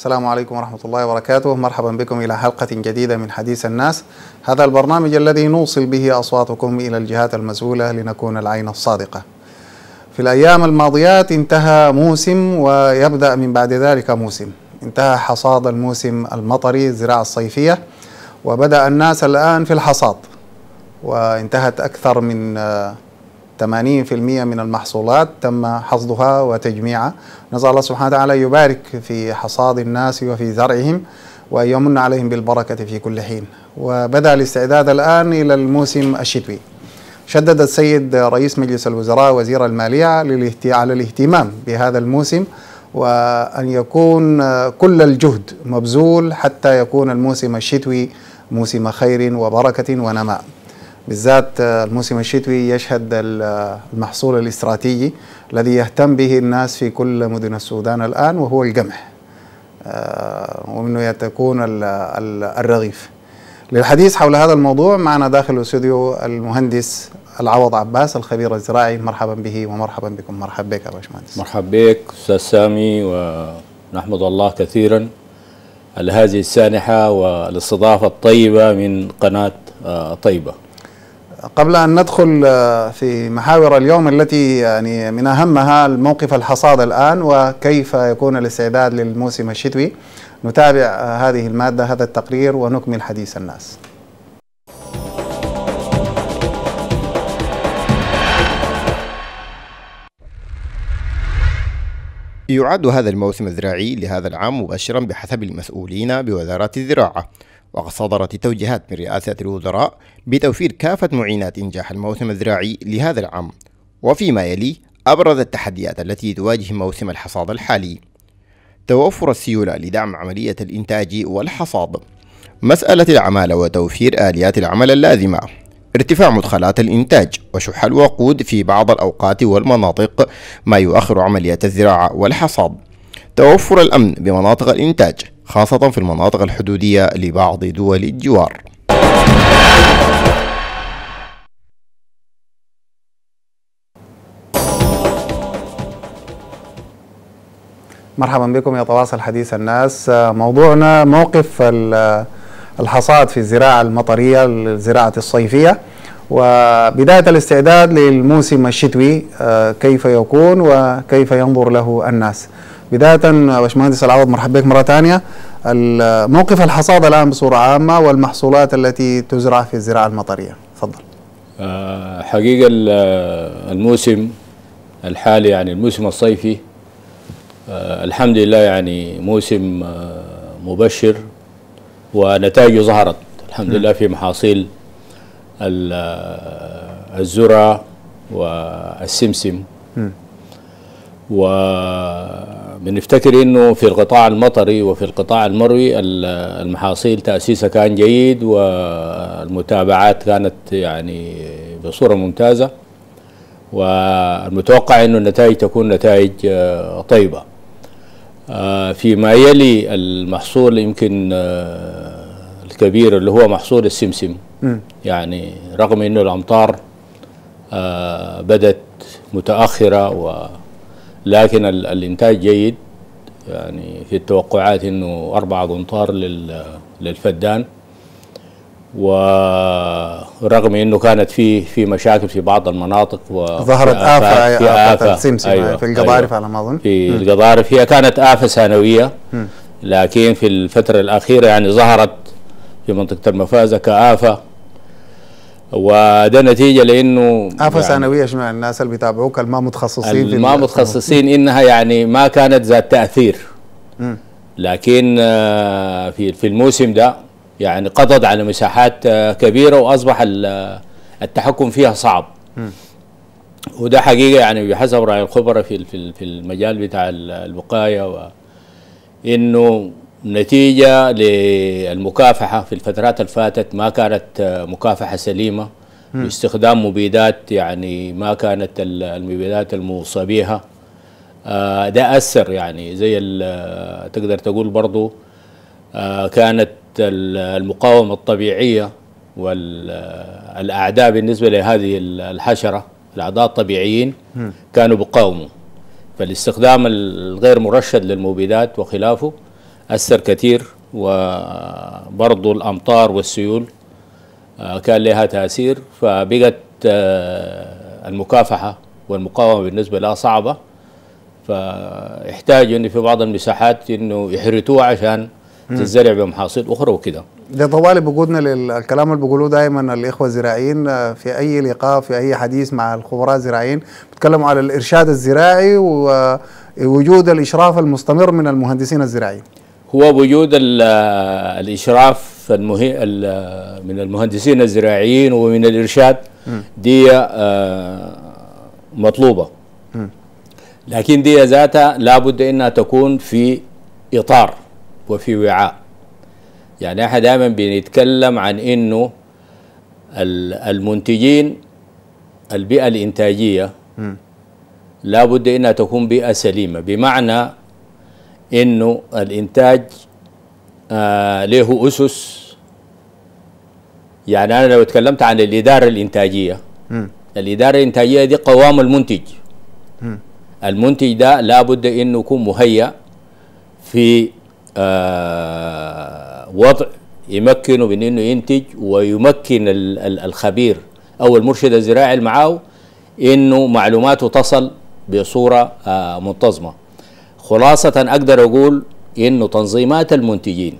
السلام عليكم ورحمة الله وبركاته. مرحبا بكم إلى حلقة جديدة من حديث الناس. هذا البرنامج الذي نوصل به أصواتكم إلى الجهات المسؤولة لنكون العين الصادقة. في الأيام الماضيات انتهى موسم ويبدأ من بعد ذلك موسم. انتهى حصاد الموسم المطري الزراعة الصيفية وبدأ الناس الآن في الحصاد وانتهت أكثر من 80% من المحصولات تم حصدها وتجميعها. نسأل الله سبحانه وتعالى يبارك في حصاد الناس وفي زرعهم وأن يمن عليهم بالبركة في كل حين. وبدأ الاستعداد الآن إلى الموسم الشتوي. شدد السيد رئيس مجلس الوزراء وزير المالية على الاهتمام بهذا الموسم وأن يكون كل الجهد مبذول حتى يكون الموسم الشتوي موسم خير وبركة ونماء. بالذات الموسم الشتوي يشهد المحصول الاستراتيجي الذي يهتم به الناس في كل مدن السودان الآن وهو القمح. ومنه تكون الرغيف. للحديث حول هذا الموضوع معنا داخل الاستوديو المهندس العوض عباس الخبير الزراعي. مرحبا به ومرحبا بكم. مرحبا بك يا باشمهندس. مرحبا بك أستاذ سامي ونحمد الله كثيرا على هذه السانحة والاستضافة الطيبة من قناة طيبة. قبل أن ندخل في محاور اليوم التي يعني من أهمها الموقف الحصاد الآن وكيف يكون الاستعداد للموسم الشتوي نتابع هذه المادة هذا التقرير ونكمل حديث الناس. يعد هذا الموسم الزراعي لهذا العام مبشرا بحسب المسؤولين بوزارة الزراعة وقد صدرت توجيهات من رئاسة الوزراء بتوفير كافة معينات إنجاح الموسم الزراعي لهذا العام. وفيما يلي أبرز التحديات التي تواجه موسم الحصاد الحالي. توفر السيولة لدعم عملية الإنتاج والحصاد. مسألة العمالة وتوفير آليات العمل اللازمة. ارتفاع مدخلات الإنتاج وشح الوقود في بعض الأوقات والمناطق ما يؤخر عملية الزراعة والحصاد. توفر الأمن بمناطق الإنتاج. خاصة في المناطق الحدودية لبعض دول الجوار. مرحبا بكم يتواصل حديث الناس. موضوعنا موقف الحصاد في الزراعة المطرية الزراعة الصيفية. وبداية الاستعداد للموسم الشتوي كيف يكون وكيف ينظر له الناس؟ بداية باشمهندس العوض مرحبا بك مرة ثانية. موقف الحصاد الآن بصورة عامة والمحصولات التي تزرع في الزراعة المطرية. تفضل. حقيقة الموسم الحالي يعني الموسم الصيفي الحمد لله يعني موسم مبشر ونتائجه ظهرت. الحمد لله في محاصيل الذرة والسمسم وبنفتكر إنه في القطاع المطري وفي القطاع المروي المحاصيل تأسيسها كان جيد والمتابعات كانت يعني بصورة ممتازة والمتوقع إنه النتائج تكون نتائج طيبة. فيما يلي المحصول يمكن الكبير اللي هو محصول السمسم. يعني رغم إنه الأمطار بدت متأخرة و لكن الإنتاج جيد. يعني في التوقعات إنه أربعة أمطار للفدان. ورغم إنه كانت في في مشاكل في بعض المناطق ظهرت آفة في آفة السمسم أيوة في القضارف أيوة. على ما أظن. في القضارف هي كانت آفة سنوية لكن في الفترة الأخيرة يعني ظهرت في منطقة المفازة كآفة. وده نتيجة لأنه آفة يعني ثانوية شنو الناس اللي بيتابعوك الما متخصصين في ما متخصصين إنها يعني ما كانت ذات تأثير م. لكن في في الموسم ده يعني قضت على مساحات كبيرة وأصبح التحكم فيها صعب م. وده حقيقة يعني بحسب رأي الخبراء في في المجال بتاع الوقاية و إنه نتيجة للمكافحة في الفترات الفاتت ما كانت مكافحة سليمة. باستخدام مبيدات يعني ما كانت المبيدات الموصى بها ده أثر يعني زي تقدر تقول برضو كانت المقاومة الطبيعية والأعداء بالنسبة لهذه الحشرة الأعضاء الطبيعيين كانوا بقاوموا. فالاستخدام الغير مرشد للمبيدات وخلافه أثر كثير وبرضو الأمطار والسيول آه، كان لها تأثير. فبقت آه، المكافحة والمقاومة بالنسبة لها صعبة. فيحتاج إن في بعض المساحات إنه يحرتوها عشان تزرع بمحاصيل أخرى وكده. ده طوال بوجودنا للكلام اللي بيقولوه دائما الإخوة الزراعيين آه، في أي لقاء في أي حديث مع الخبراء الزراعيين بيتكلموا على الإرشاد الزراعي ووجود الإشراف المستمر من المهندسين الزراعيين. هو وجود ال- الإشراف المهي... ال- من المهندسين الزراعيين ومن الإرشاد دي آه، مطلوبة. لكن دي ذاتها لابد إنها تكون في إطار وفي وعاء. يعني إحنا دائما بنتكلم عن إنه ال- المنتجين البيئة الإنتاجية لابد إنها تكون بيئة سليمة. بمعنى إنه الإنتاج آه له أسس. يعني أنا لو تكلمت عن الإدارة الإنتاجية الإدارة الإنتاجية دي قوام المنتج. المنتج ده لابد إنه يكون مهيأ في آه وضع يمكنه من إنه ينتج ويمكن ال- ال- الخبير أو المرشد الزراعي اللي معاه إنه معلوماته تصل بصورة آه منتظمة. خلاصة أقدر أقول إنه تنظيمات المنتجين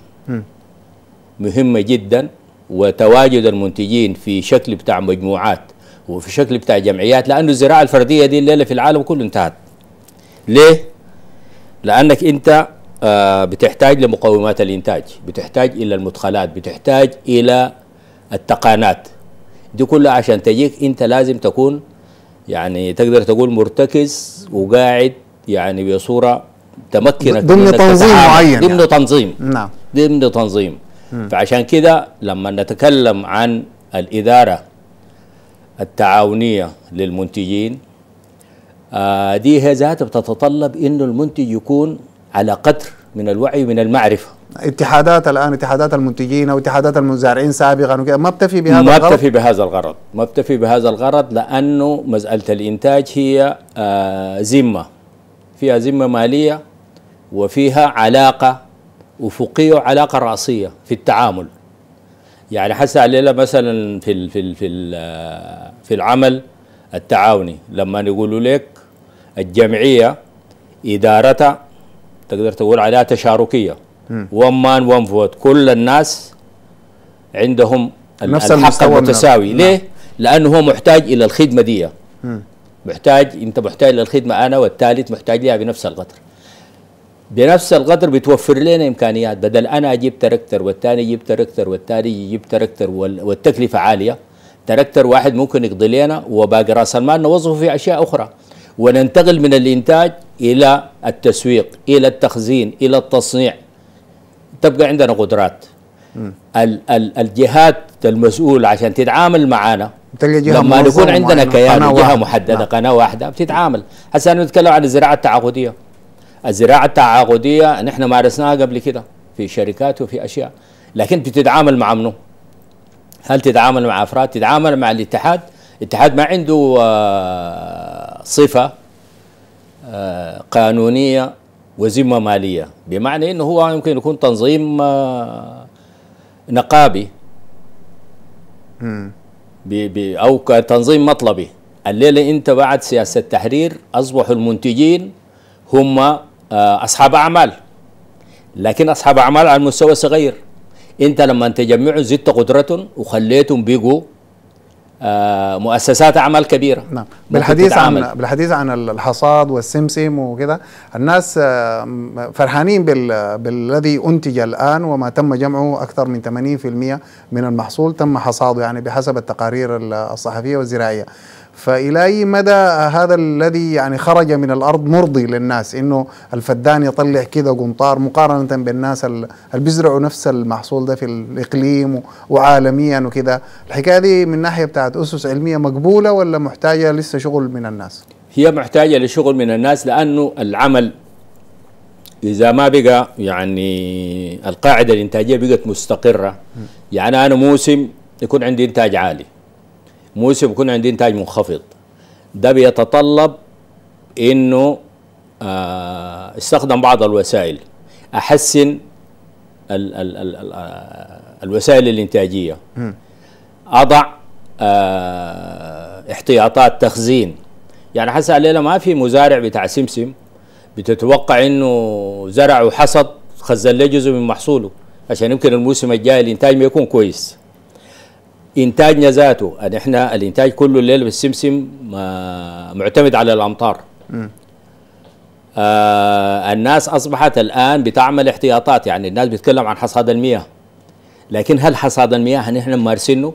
مهمة جدا وتواجد المنتجين في شكل بتاع مجموعات وفي شكل بتاع جمعيات لأنه الزراعة الفردية دي الليلة في العالم كله انتهت. ليه؟ لأنك أنت آه بتحتاج لمقومات الإنتاج بتحتاج إلى المدخلات بتحتاج إلى التقانات. دي كلها عشان تجيك أنت لازم تكون يعني تقدر تقول مرتكز وقاعد يعني بصورة تمكنك ضمن من تنظيم. معين ضمن يعني. تنظيم. نعم. ضمن تنظيم. فعشان كده لما نتكلم عن الإدارة التعاونية للمنتجين آه دي هي ذاتها بتتطلب انه المنتج يكون على قدر من الوعي ومن المعرفة. اتحادات الآن اتحادات المنتجين أو اتحادات المزارعين سابقا وكذا ما بتفي بهذا ما الغرض؟ بتفي بهذا الغرض. ما بتفي بهذا الغرض لأنه مسألة الإنتاج هي آه ذمة. فيها ذمة مالية وفيها علاقة أفقية وعلاقة رأسية في التعامل. يعني حتى علينا مثلا في ال في ال في ال في العمل التعاوني لما يقولوا لك الجمعية إدارتها تقدر تقول عليها تشاركية. وان مان وان فوت كل الناس عندهم نفس الحق المتساوي. نعم. ليه؟ لأنه هو محتاج إلى الخدمة دي. محتاج أنت محتاج للخدمة أنا والثالث محتاج لها بنفس القدر. بنفس القدر بتوفر لنا إمكانيات. بدل أنا أجيب تركتر والثاني يجيب تركتر والثاني يجيب تركتر وال- والتكلفة عالية تركتر واحد ممكن يقضي لنا وباقي رأس المال نوظفه في أشياء أخرى. وننتقل من الإنتاج إلى التسويق إلى التخزين إلى التصنيع. تبقى عندنا قدرات. ال ال الجهات المسؤولة عشان تتعامل جهة لما نكون عندنا كيان واحدة. محددة نعم. قناة واحدة بتتعامل. هسه نتكلم عن الزراعة التعاقدية. الزراعة التعاقدية نحن مارسناها قبل كده في شركات وفي أشياء لكن بتتعامل مع منو؟ هل تتعامل مع أفراد؟ تتعامل مع الاتحاد؟ الاتحاد ما عنده آه، صفة آه، قانونية وذمة مالية بمعنى أنه هو يمكن يكون تنظيم آه، نقابي أو كتنظيم مطلبي الليلة أنت بعد سياسة التحرير أصبحوا المنتجين هم أصحاب أعمال. لكن أصحاب أعمال على المستوى الصغير. أنت لما تجمعوا زدت قدرتهم وخليتهم بيقوا آه، مؤسسات أعمال كبيرة. نعم. بالحديث. عن بالحديث عن الحصاد والسمسم وكذا الناس آه، فرحانين بال... بالذي أنتج الآن وما تم جمعه أكثر من 80% من المحصول تم حصاده يعني بحسب التقارير ال- الصحفية والزراعية. فالى اي مدى هذا الذي يعني خرج من الأرض مرضي للناس؟ إنه الفدان يطلع كده قنطار مقارنة بالناس ال- اللي بيزرعوا نفس المحصول ده في الإقليم و- وعالميا وكده. الحكاية دي من ناحية بتاعت أسس علمية مقبولة ولا محتاجة لسه شغل من الناس؟ هي محتاجة لشغل من الناس لأنه العمل إذا ما بقى يعني القاعدة الإنتاجية بقت مستقرة. يعني أنا موسم يكون عندي إنتاج عالي. موسم يكون عندي إنتاج منخفض. ده بيتطلب إنه آه استخدم بعض الوسائل. أحسن ال ال ال ال آه، الوسائل الإنتاجية. أضع آه، احتياطات تخزين. يعني حسا الليلة ما في مزارع بتاع سمسم بتتوقع إنه زرع وحصد خزن له جزء من محصوله عشان يمكن الموسم الجاي الإنتاج ما يكون كويس. انتاجنا ذاته ان إحنا الإنتاج كله الليل بالسمسم معتمد على الأمطار. آه الناس أصبحت الآن بتعمل احتياطات. يعني الناس بتتكلم عن حصاد المياه. لكن هل حصاد المياه نحن ممارسينه؟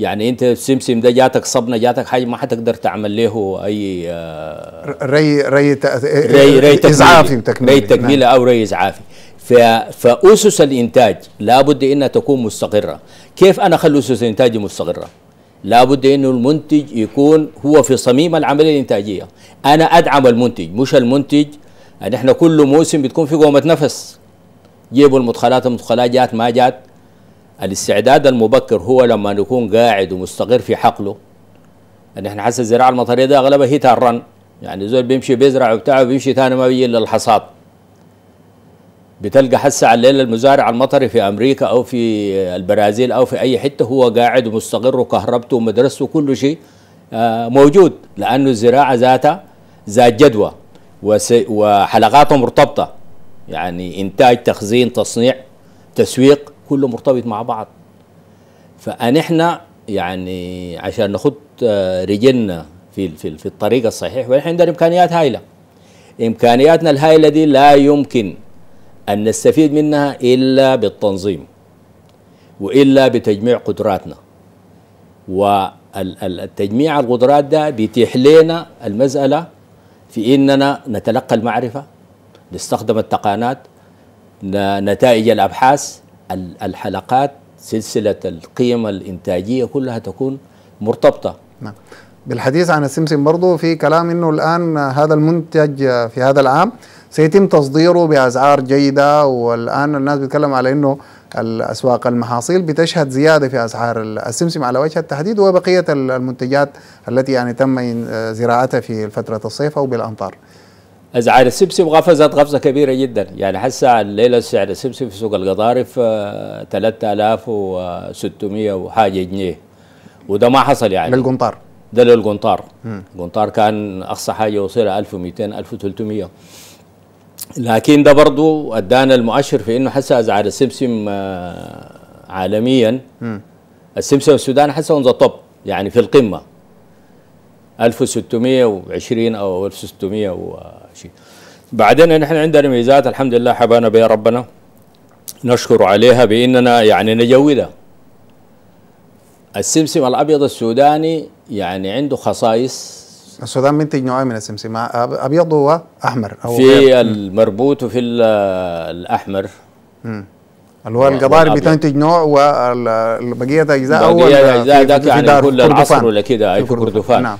يعني أنت السمسم ده جاتك صبنة جاتك حاجة ما حتقدر تعمل له أي آه ري ري ري ري تكميلي. ري تكميلي أو ري إزعافي. ف- فأسس الإنتاج لابد انها تكون مستقرة. كيف أنا أخلي أسس الإنتاج مستقرة؟ لابد انه المنتج يكون هو في صميم العملية الإنتاجية. أنا أدعم المنتج مش المنتج. ان إحنا كل موسم بتكون في قومة نفس. جيبوا المدخلات المدخلات جات ما جات. الاستعداد المبكر هو لما نكون قاعد ومستقر في حقله. ان إحنا حاسس الزراعة المطرية ده أغلبها هي الرن. يعني زول بيمشي بيزرع وبتاع وبيمشي ثاني ما بيجي إلا الحصاد. بتلقى حسه على الليل المزارع المطري في أمريكا أو في البرازيل أو في أي حتة هو قاعد ومستقر وكهربته ومدرسته وكل شيء آه، موجود لأنه الزراعة ذاتها ذات جدوى وحلقاتها مرتبطة. يعني إنتاج تخزين تصنيع تسويق كله مرتبط مع بعض. فنحن يعني عشان نخط آه، رجلنا في في في الطريق الصحيح ونحن عندنا إمكانيات هائله إمكانياتنا الهائله دي لا يمكن أن نستفيد منها إلا بالتنظيم وإلا بتجميع قدراتنا. والتجميع القدرات ده بيتيح لنا المسألة في إننا نتلقى المعرفة نستخدم التقانات نتائج الأبحاث ال- الحلقات سلسلة القيم الإنتاجية كلها تكون مرتبطة. نعم. بالحديث عن السمسم برضو في كلام إنه الآن هذا المنتج في هذا العام سيتم تصديره بأسعار جيدة والآن الناس بتتكلم على إنه الأسواق المحاصيل بتشهد زيادة في أسعار السمسم على وجه التحديد وبقية المنتجات التي يعني تم زراعتها في فترة الصيف أو بالأمطار. اسعار السمسم قفزت قفزة كبيرة جدا. يعني حسا الليلة سعر السمسم في سوق القضارف آه، 3600 وحاجة جنيه. وده ما حصل يعني. للقنطار. ده للقنطار. القنطار كان أقصى حاجة وصل 1200 1300 لكن ده برضو أدانا المؤشر في إنه حسا اسعار السمسم آه، عالميا. السمسم السوداني حسا on the top يعني في القمة. 1620 أو 1600 وشيء بعدين نحن عندنا ميزات الحمد لله حبانا بها ربنا. نشكر عليها بإننا يعني نجودها السمسم الأبيض السوداني يعني عنده خصائص السودان منتج نوعين من السمسم أبيض واحمر أو في المربوط وفي ال- الأحمر اللي هو القضارب والأبيض. بتنتج نوع والبقية اجزاء أول في- ذاك يعني كل كردفان. العصر ولا كده، في كردفان. نعم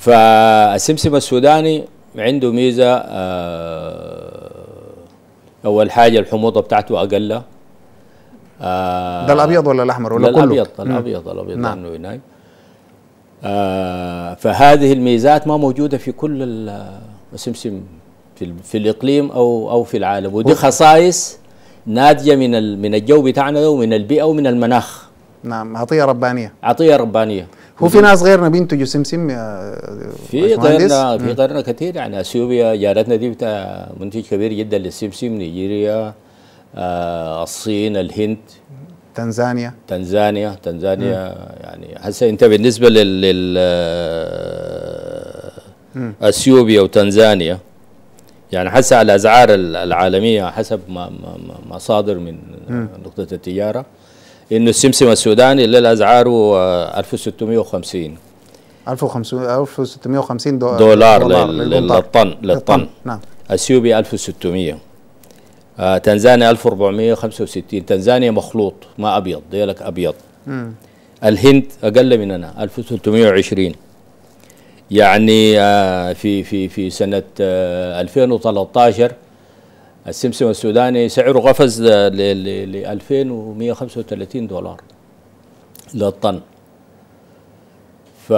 فالسمسم السوداني عنده ميزة آه، أول حاجة الحموضة بتاعته أقل آه، ده الأبيض ولا الأحمر ولا لا كله؟ الأبيض. الأبيض الأبيض نعم. لأنه فهذه الميزات ما موجودة في كل ال- السمسم في, في الإقليم أو أو في العالم. ودي خصائص ناتجة من من الجو بتاعنا ده ومن البيئة ومن المناخ. نعم عطية ربانية. عطية ربانية. هو في ناس غيرنا بينتجوا سمسم يا في؟ غيرنا في غيرنا كثير. يعني أثيوبيا جارتنا دي بتاع منتج كبير جدا للسمسم نيجيريا آه الصين الهند. تنزانيا؟ تنزانيا تنزانيا يعني هسه انت بالنسبة لل, لل اثيوبيا وتنزانيا يعني هسه على الاسعار ال- العالمية حسب مصادر من نقطة التجارة إنه السمسم السوداني اللي اسعاره آه، 1650 1500 1650 دو- دولار للقنطار. للطن. للطن نعم. أثيوبيا 1600 آه تنزانيا 1465 تنزانيا مخلوط ما أبيض ديلك أبيض. الهند أقل مننا 1320 يعني آه في في في سنة آه 2013 السمسم السوداني سعره قفز ل ل- ل 2135 دولار للطن. ف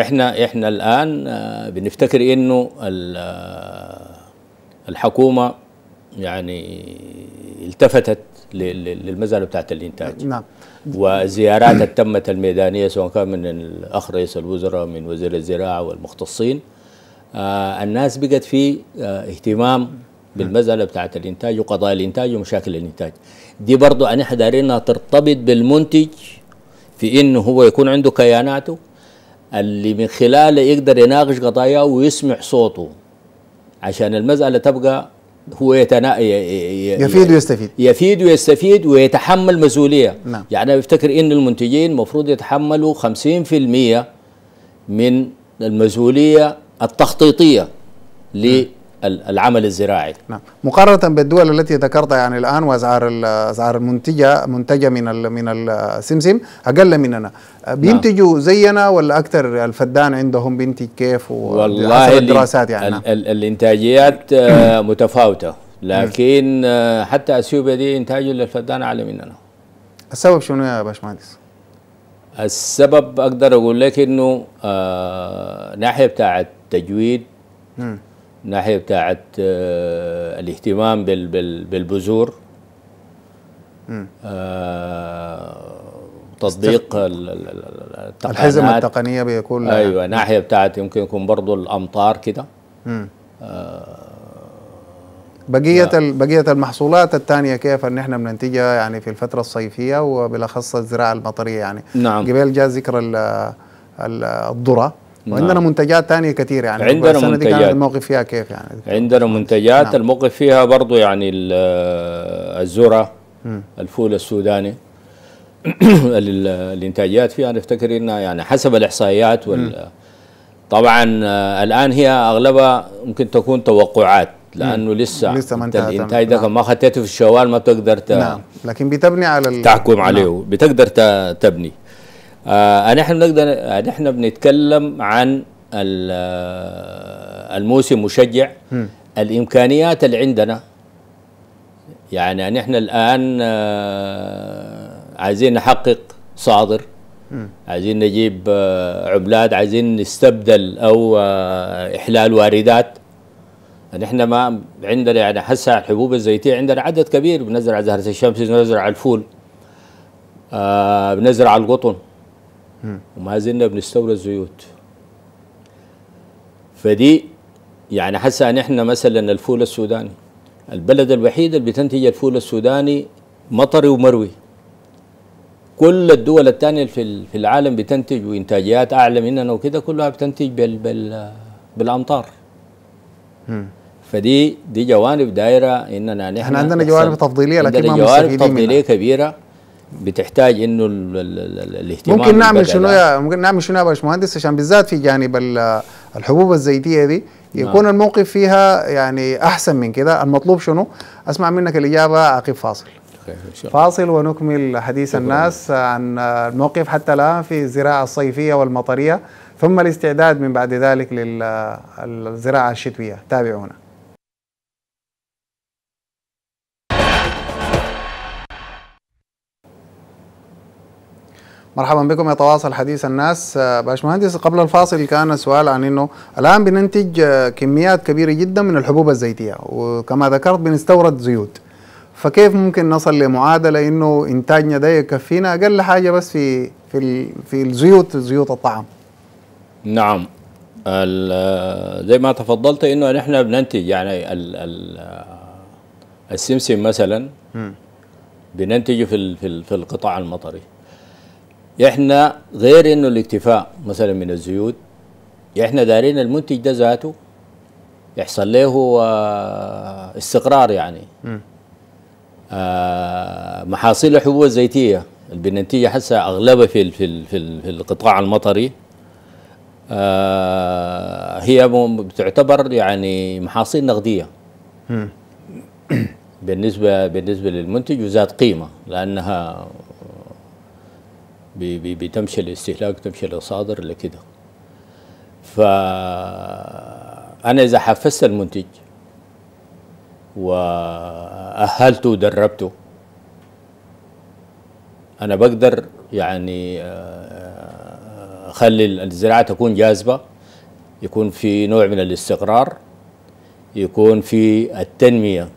إحنا إحنا الآن آه، بنفتكر إنه آه، الحكومة يعني التفتت للمساله بتاعت الإنتاج. نعم. وزيارات التمت الميدانية سواء كان من الأخ رئيس الوزراء من وزير الزراعة والمختصين آه الناس بقت في آه اهتمام بالمساله بتاعت الإنتاج وقضايا الإنتاج ومشاكل الإنتاج. دي برضو أنا انها ترتبط بالمنتج في إنه هو يكون عنده كياناته اللي من خلاله يقدر يناقش قضاياه ويسمع صوته. عشان المساله تبقى هو يتنا... ي- ي- يفيد ويستفيد. يفيد ويستفيد ويتحمل مسؤولية. نعم. يعني بفتكر إن المنتجين المفروض يتحملوا 50% من المسؤولية التخطيطية للعمل الزراعي. نعم. مقارنة بالدول التي ذكرتها يعني الآن وأسعار أسعار المنتجة منتجة من ال من السمسم أقل مننا. بينتجوا زينا ولا أكثر الفدان عندهم بينتج كيف والله الدراسات يعني؟ ال نعم. ال الإنتاجيات آه، متفاوتة. لكن آه، حتى اثيوبيا دي انتاجه للفدان أعلى مننا. السبب شنو يا باشمهندس؟ السبب أقدر أقول لك إنه آه ناحية بتاعت تجويد مم. ناحية بتاعت آه الاهتمام بال بال بالبذور. آه تطبيق ال- ال- ال- الحزم التقنيات التقنية بيكون أيوه ناحية بتاعت يمكن يكون برضو الأمطار كده مم. بقية بقية المحصولات الثانية كيف إن إحنا بننتجها يعني في الفترة الصيفية وبالأخص الزراعة المطرية يعني نعم. قبل جاء ذكر ال- الذرة نعم. وعندنا منتجات ثانية كثير يعني عندنا السنة دي كان منتجات. الموقف فيها كيف يعني عندنا منتجات نعم. الموقف فيها برضو يعني ال- الذره الفول السوداني ال- الانتاجات فيها نفتكر إنها يعني حسب الإحصائيات وال طبعا آه، الآن هي أغلبها ممكن تكون توقعات لأنه لسه, لسه ما. الإنتاج ده نعم. ما خطيته في الشوال ما بتقدر ت- نعم لكن بتبني على ال- تحكم نعم. عليه بتقدر ت- تبني آه نحن بنقدر نحن بنتكلم عن آه، الموسم مشجع. الإمكانيات اللي عندنا. يعني نحن الآن آه عايزين نحقق صادر. عايزين نجيب آه عملات. عايزين نستبدل أو آه إحلال واردات. نحن ما عندنا يعني هسه الحبوب الزيتية عندنا عدد كبير. بنزرع زهرة الشمس بنزرع الفول آه بنزرع القطن. وما زلنا بنستورد زيوت. فدي يعني هسه نحن مثلا الفول السوداني البلد الوحيد اللي بتنتج الفول السوداني مطري ومروي. كل الدول الثانية في في العالم بتنتج وإنتاجيات أعلى مننا وكده كلها بتنتج بال بال بالأمطار. فدي دي جوانب دايرة إننا نحن إحنا عندنا جوانب تفضيلية لكن عندنا جوانب منها. كبيرة. بتحتاج إنه ال- ال- ال- الاهتمام ممكن نعمل شنو. يا ممكن نعمل شنو يا باشمهندس عشان بالذات في جانب ال- الحبوب الزيتية دي يكون نعم. الموقف فيها يعني أحسن من كده المطلوب شنو؟ أسمع منك الإجابة عقب فاصل. فاصل ونكمل حديث الناس عن الموقف حتى الآن في الزراعة الصيفية والمطرية ثم الاستعداد من بعد ذلك للزراعة الشتوية تابعونا مرحبا بكم يتواصل حديث الناس. آه، باشمهندس قبل الفاصل كان سؤال عن إنه الآن بننتج آه، كميات كبيرة جدا من الحبوب الزيتية وكما ذكرت بنستورد زيوت. فكيف ممكن نصل لمعادلة إنه إنتاجنا ده يكفينا أقل حاجة بس في في في الزيوت زيوت الطعام؟ نعم. ال- زي ما تفضلت إنه نحن بننتج يعني ال ال السمسم مثلا بننتجه في في القطاع المطري. إحنا غير إنه الاكتفاء مثلا من الزيوت إحنا دارين المنتج ده ذاته يحصل له آه، استقرار يعني. آه، محاصيل الحبوب الزيتية اللي بننتجها هسه أغلبها في في في ال- في القطاع المطري آه، هي بتعتبر يعني محاصيل نقدية. بالنسبة بالنسبة للمنتج وذات قيمة لأنها بتمشي الاستهلاك تمشي للصادر لكده. فأنا إذا حفزت المنتج وأهلته ودربته أنا بقدر يعني آه، أخلي الزراعة تكون جاذبة يكون في نوع من الاستقرار يكون في التنمية.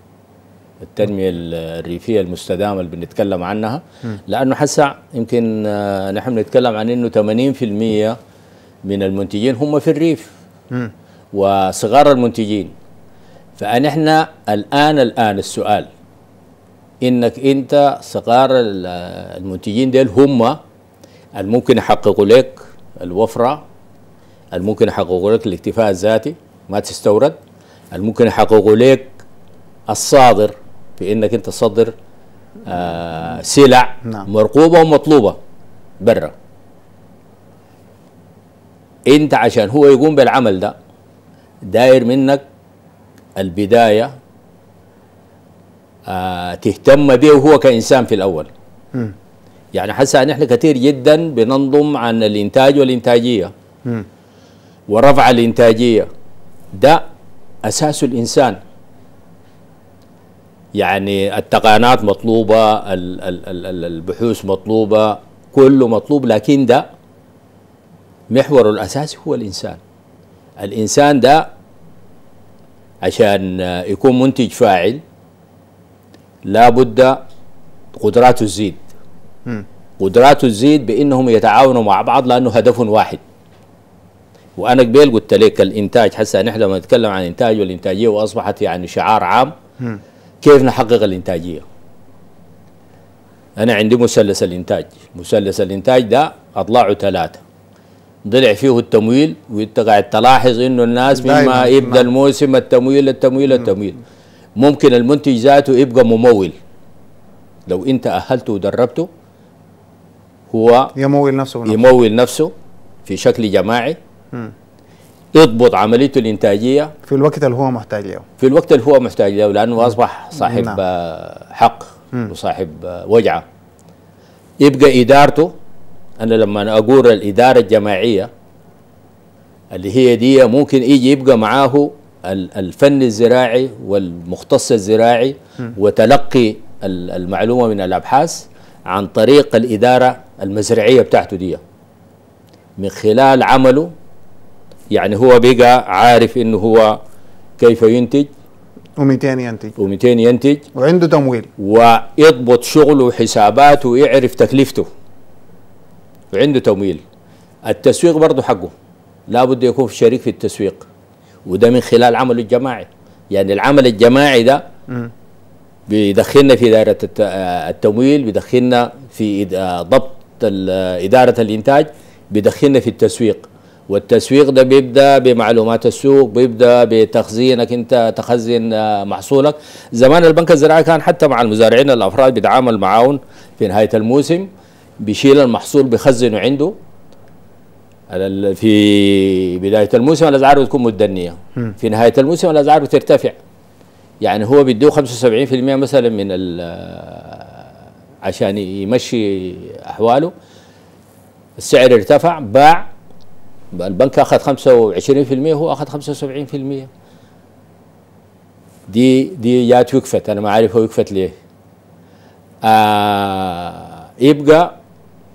التنمية الريفية المستدامة اللي بنتكلم عنها. لأنه هسه يمكن آه، نحن بنتكلم عن إنه 80% من المنتجين هم في الريف. وصغار المنتجين. فنحن الآن الآن السؤال إنك أنت صغار ال- المنتجين ديل هم الممكن يحققوا لك الوفرة؟ الممكن يحققوا لك الاكتفاء الذاتي؟ ما تستورد. الممكن يحققوا لك الصادر؟ في انك أنت تصدر آه سلع نعم. مرغوبه ومطلوبة برا أنت عشان هو يقوم بالعمل ده داير منك البداية آه تهتم به هو كإنسان في الأول مم. يعني حسا نحن كثير جدا بننظم عن الإنتاج والإنتاجية مم. ورفع الإنتاجية ده أساس الإنسان يعني التقانات ال- البحوث مطلوبة كله مطلوب لكن ده محوره الاساسي هو الإنسان الإنسان ده عشان يكون منتج فاعل لابد قدراته تزيد. قدراته تزيد بإنهم يتعاونوا مع بعض لأنه هدف واحد وأنا قبل قلت لك الإنتاج هسه نحن لما نتكلم عن الإنتاج والإنتاجية وأصبحت يعني شعار عام. كيف نحقق الانتاجيه أنا عندي مثلث الإنتاج. مثلث الإنتاج ده اضلاعه ثلاثة. ضلع فيه التمويل وانت قاعد تلاحظ إنه الناس مما يبدا نعم. الموسم التمويل التمويل التمويل. ممكن المنتج ذاته يبقى ممول. لو أنت أهلته ودربته هو يمول نفسه بنفسه. يمول نفسه في شكل جماعي. يضبط عمليته الإنتاجية؟ في الوقت اللي هو محتاج له. في الوقت اللي هو محتاج له لأنه أصبح صاحب نعم. حق. وصاحب وجعه يبقى إدارته أنا لما أقول الإدارة الجماعية اللي هي دي ممكن يجي يبقى معاه ال- الفن الزراعي والمختص الزراعي وتلقي ال- المعلومة من الأبحاث عن طريق الإدارة المزرعية بتاعته دي. من خلال عمله يعني هو بقى عارف إنه هو كيف ينتج؟ و200 ينتج. و200 ينتج. وعنده تمويل. ويضبط شغله وحساباته ويعرف تكلفته. وعنده تمويل. التسويق برضه حقه. لابد يكون في شريك في التسويق. وده من خلال عمله الجماعي. يعني العمل الجماعي ده. بيدخلنا في آه، التمويل بيدخلنا في ضبط إدارة الإنتاج بيدخلنا في التسويق. والتسويق ده بيبدأ بمعلومات السوق بيبدأ بتخزينك انت تخزن آه، محصولك. زمان البنك الزراعي كان حتى مع المزارعين الأفراد بيتعامل معاهم في نهاية الموسم بيشيل المحصول بيخزنه عنده. في بداية الموسم الأسعار بتكون مدنية. في نهاية الموسم الأسعار بترتفع. يعني هو بيديه 75% مثلا من ال- عشان يمشي أحواله. السعر ارتفع باع البنك أخذ 25% هو أخذ 75% دي دي جات وقفت أنا ما عارف هو وقفت ليه. آه يبقى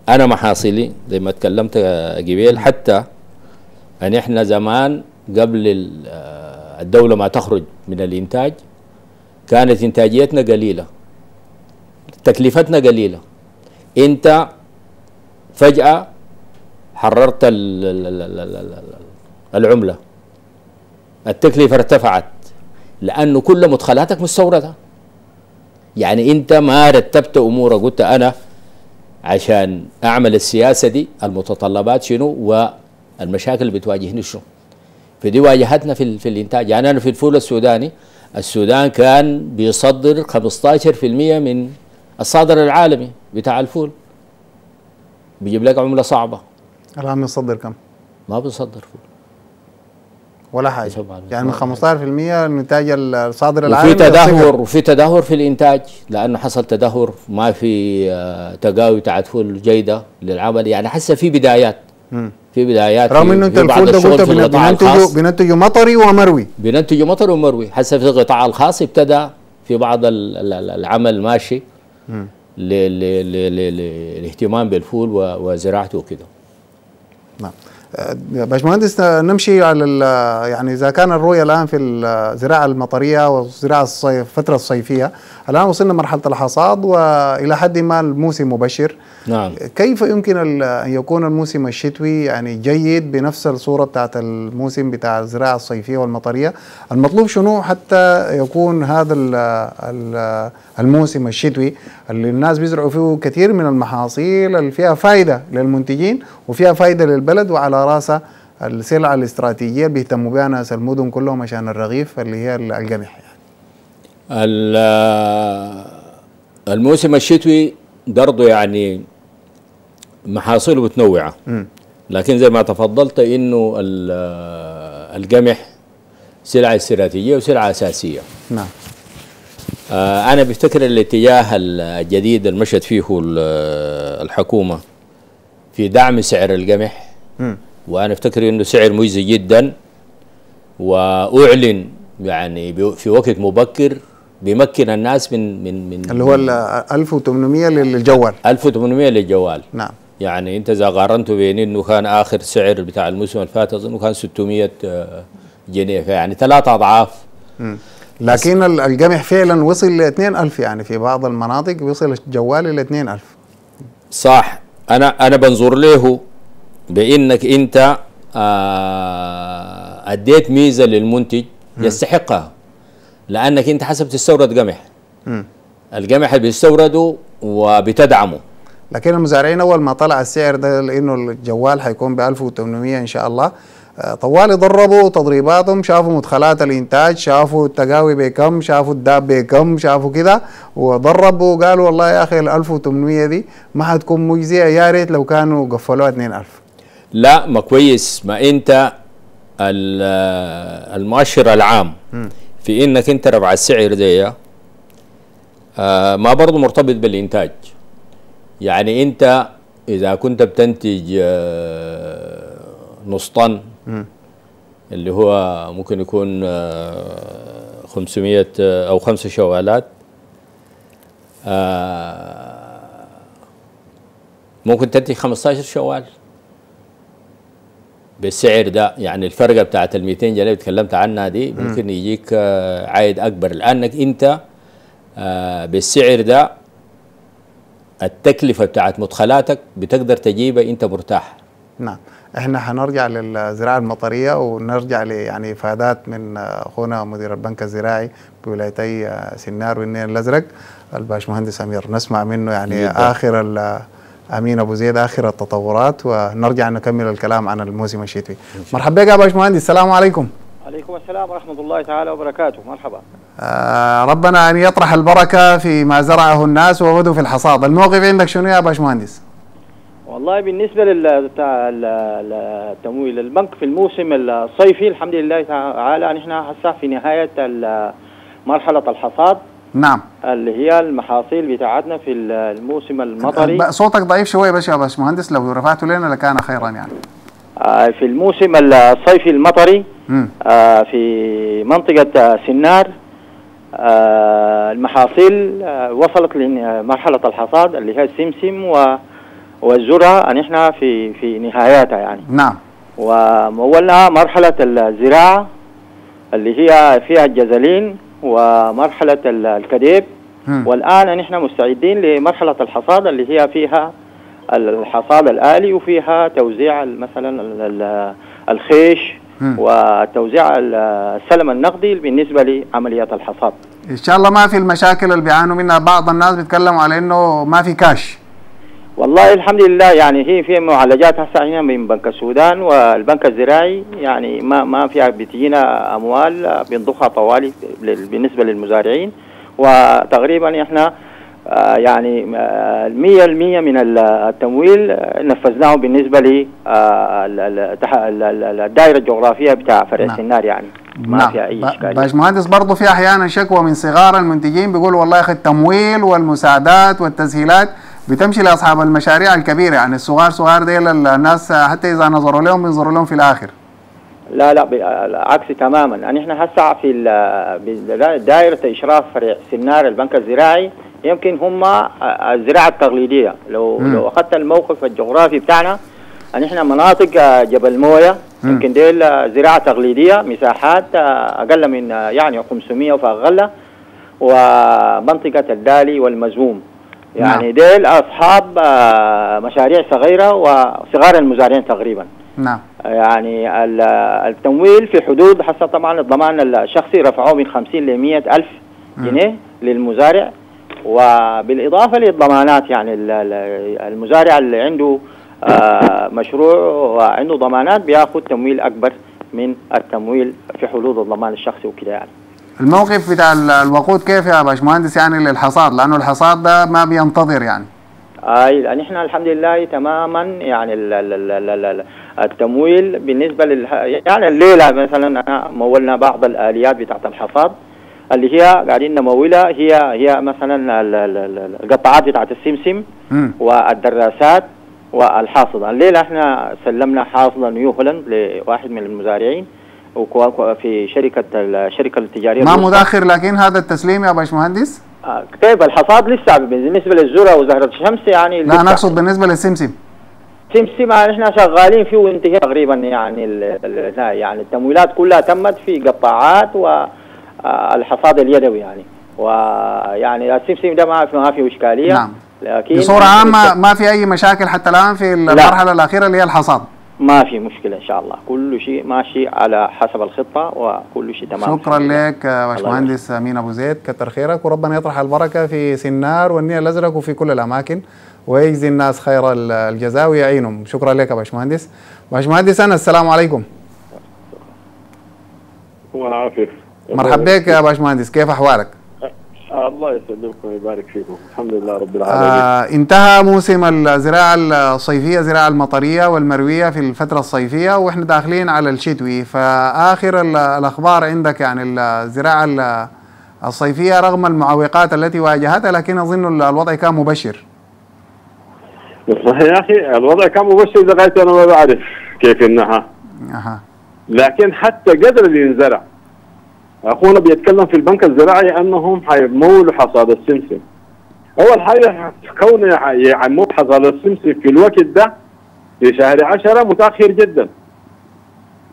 أنا محاصيلي زي ما تكلمت قبيل حتى أن إحنا زمان قبل آه، الدولة ما تخرج من الإنتاج كانت إنتاجيتنا قليلة تكلفتنا قليلة. أنت فجأة حررت ال- ال- ال- ال- ال- ال- العملة. التكلفة ارتفعت لأنه كل مدخلاتك مستوردة. يعني أنت ما رتبت أمورك قلت أنا عشان أعمل السياسة دي المتطلبات شنو والمشاكل اللي بتواجهني شنو. فدي واجهتنا في في الإنتاج. يعني أنا في الفول السوداني السودان كان بيصدر 15% من الصادر العالمي بتاع الفول. بيجيب لك عملة صعبة. الان بنصدر كم؟ ما بنصدر فول ولا حاجة. يعني من 15% النتاج الصادر وفي العالمي تدهور صفر. وفي تدهور في الإنتاج لأنه حصل تدهور ما في آه، تقاوي بتاعت فول جيده للعمل يعني حسه في بدايات مم. في بدايات رغم إنه أنت الفول ده قلت بننتجه بننتجه مطري ومروي بننتجوا مطر ومروي حسه في القطاع الخاص ابتدى في بعض ال- ال- ال- العمل ماشي مم. ل- ل- ل- ل- ل- الاهتمام بالفول وزراعته وكده نعم. باشمهندس نمشي على ال- يعني إذا كان الرؤية الآن في الزراعه المطرية والزراعه الصيف الفترة الصيفية الآن وصلنا مرحله الحصاد وإلى حد ما الموسم مبشر. نعم. كيف يمكن أن يكون الموسم الشتوي يعني جيد بنفس الصورة بتاعت الموسم بتاع الزراعة الصيفية والمطرية؟ المطلوب شنو حتى يكون هذا ال- ال- الموسم الشتوي اللي الناس بيزرعوا فيه كثير من المحاصيل اللي فيها فائده للمنتجين وفيها فائده للبلد وعلى راسها السلعه الاستراتيجية اللي بيهتموا بها ناس المدن كلهم عشان الرغيف اللي هي القمح يعني. ال- الموسم الشتوي برضه يعني محاصيله متنوعة. لكن زي ما تفضلت إنه ال- القمح سلعة استراتيجية وسلعة أساسية نعم أنا بفتكر الاتجاه الجديد اللي مشت فيه ال- الحكومة في دعم سعر القمح. وأنا أفتكر إنه سعر مجزي جدا. وأعلن يعني في وقت مبكر بيمكن الناس من من من اللي هو ال 1800 للجوال. 1800 للجوال. نعم. يعني أنت إذا قارنته بين إنه كان آخر سعر بتاع الموسم اللي فات أظن كان 600 آه، جنيه. فيعني ثلاثة أضعاف. مم. لكن ال- القمح فعلا وصل ل 2000 يعني في بعض المناطق وصل الجوال إلى 2000 صح. أنا أنا بنظر له بإنك أنت آه، أديت ميزة للمنتج يستحقها لأنك أنت حسب تستورد قمح. القمح اللي بيستورده وبتدعمه. لكن المزارعين أول ما طلع السعر ده لأنه الجوال حيكون ب 1800 إن شاء الله طوالي ضربوا تضريباتهم شافوا مدخلات الإنتاج شافوا التقاوي بكم شافوا الداب بكم شافوا كده وضربوا قالوا والله يا أخي ال 1800 دي ما حتكون مجزية. يا ريت لو كانوا قفلوها 2000 لا ما كويس. ما أنت ال- المؤشر العام في إنك أنت رفع السعر دي آه، ما برضه مرتبط بالإنتاج. يعني أنت إذا كنت بتنتج آه، نص طن اللي هو ممكن يكون آه، 500 آه، أو خمسة شوالات آه، ممكن تنتج 15 شوال بالسعر ده يعني الفرقة بتاعت ال 200 جنيه اللي تكلمت عنها دي ممكن يجيك آه، عائد أكبر. لأنك أنت آه، بالسعر ده التكلفة بتاعت مدخلاتك بتقدر تجيبها أنت مرتاح. نعم. إحنا حنرجع للزراعة المطرية ونرجع يعني إفادات من أخونا مدير البنك الزراعي بولايتي سنار والنيل الأزرق الباشمهندس أمير. نسمع منه يعني جداً. آخر أمين أبو زيد آخر التطورات ونرجع نكمل الكلام عن الموسم الشتوي. مرحبا بك يا باشمهندس. السلام عليكم. عليكم السلام ورحمة الله تعالى وبركاته. مرحبا. آه ربنا أن يطرح البركة فيما زرعه الناس وبدوا في الحصاد. الموقف عندك شنو يا باشمهندس؟ والله بالنسبة لل بتاع ال- ال- التمويل البنك في الموسم الصيفي الحمد لله تعالى نحن هسه في نهاية ال- مرحلة الحصاد. نعم. اللي هي المحاصيل بتاعتنا في ال- الموسم المطري. صوتك ضعيف شوية بس يا باشمهندس لو رفعته لنا لكان خيرا يعني. آه، في الموسم الصيفي المطري. آه، في منطقة آه، سنار آه، المحاصيل وصلت لمرحلة الحصاد اللي هي السمسم و- والذرة نحن في في نهاياتها يعني. نعم. ومولنا مرحلة الزراعة اللي هي فيها الجزلين ومرحلة ال- الكديب. والآن نحن مستعدين لمرحلة الحصاد اللي هي فيها الحصاد الآلي وفيها توزيع مثلا ال- ال- الخيش. وتوزيع ال- السلم النقدي بالنسبة لعمليات الحصاد. إن شاء الله ما في المشاكل اللي بيعانوا منها. بعض الناس بيتكلموا على إنه ما في كاش. والله الحمد لله يعني هي في معالجات هسه هنا من بنك السودان والبنك الزراعي يعني ما ما فيها بتجينا أموال بنضخها طوالي بالنسبة للمزارعين وتقريبا إحنا آه، يعني آه، المية المية من ال- التمويل آه، نفذناه بالنسبة للدائرة الجغرافية بتاع فرع نعم. سنار يعني. ما فيها أي ب- إشكالية. باشمهندس برضه في أحيانا شكوى من صغار المنتجين بيقول والله يا أخي التمويل والمساعدات والتسهيلات بتمشي لأصحاب المشاريع الكبيرة يعني الصغار صغار ديل الناس حتى إذا نظروا لهم بينظروا لهم في الآخر. لا لا بالعكس تماما. يعني إحنا هسه في دائرة إشراف فرع سنار البنك الزراعي يمكن هم الزراعة التقليدية. لو مم. لو أخذت الموقف الجغرافي بتاعنا يعني إحنا مناطق آه، جبل موية يمكن ديل آه، زراعة تقليدية مساحات آه، أقل من يعني 500 فاقل ومنطقة الدالي والمزوم. يعني نعم. ديل أصحاب آه، مشاريع صغيرة وصغار المزارعين تقريبا. نعم. يعني ال- التمويل في حدود حسب طبعا الضمان الشخصي رفعوه من 50 ل 100 ألف جنيه للمزارع. وبالإضافة للضمانات يعني ال- ال- المزارع اللي عنده آه، مشروع وعنده ضمانات بياخد تمويل أكبر من التمويل في حدود الضمان الشخصي وكده يعني. الموقف بتاع ال- الوقود كيف يا باشمهندس؟ يعني للحصاد لأنه الحصاد ده ما بينتظر يعني. اي يعني إحنا الحمد لله تماما يعني ال ال ال ال ال التمويل بالنسبة لل يعني الليلة مثلا مولنا بعض الآليات بتاعت الحصاد اللي هي قاعدين نمولها هي هي مثلا ال- ال- ال- القطاعات بتاعت السمسم. والدراسات والحاصدة. الليلة إحنا سلمنا حاصده نيو هولاند لواحد من المزارعين في شركة الشركة التجارية ما. متاخر لكن هذا التسليم يا باشمهندس آه، طيب الحصاد لسه بالنسبة للذره وزهرة الشمس يعني لا أنا. اقصد بالنسبة للسمسم سمسم إحنا شغالين فيه وانتهى تقريبا يعني ال- ال- لا يعني التمويلات كلها تمت في قطاعات والحصاد اليدوي يعني ويعني السمسم ده ما في ما في إشكالية نعم. لكن بصورة عامة ما في أي مشاكل حتى الآن في المرحلة الأخيرة اللي هي الحصاد ما في مشكلة إن شاء الله. كل شيء ماشي على حسب الخطة وكل شيء تمام. شكرا. لك يا باشمهندس أمين أبو زيد. كتر خيرك وربنا يطرح البركة في سنار والنيل الأزرق وفي كل الأماكن ويجزي الناس خير ال- الجزاء ويعينهم. شكرا لك يا باشمهندس. باشمهندس أنا السلام عليكم. الله يعافيك. مرحبا بك يا باشمهندس. كيف أحوالك؟ آه، الله يسلمكم ويبارك فيكم. الحمد لله رب العالمين. آه انتهى موسم الزراعة الصيفية الزراعه المطرية والمروية في الفترة الصيفية وإحنا داخلين على الشتوي. فآخر ال- الأخبار عندك يعني الزراعة ال- الصيفية رغم المعوقات التي واجهتها لكن أظن ال- الوضع كان مبشر. والله يا أخي الوضع كان مبشر لغايه أنا ما بعرف كيف إنها. أها. لكن حتى قدر اللي ينزرع أخونا بيتكلم في البنك الزراعي أنهم حيمولوا حصاد السمسم. اول حاجة كون يعموا حصاد السمسم في الوقت ده في شهر عشرة متأخر جدا.